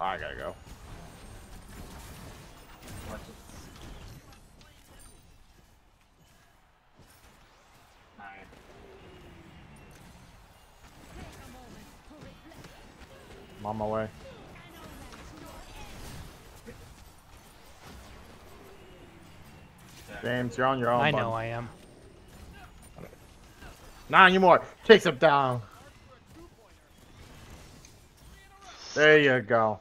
Oh, I gotta go. I'm on my way. James, you're on your own. I know know I am. Not anymore. Takes him down. There you go.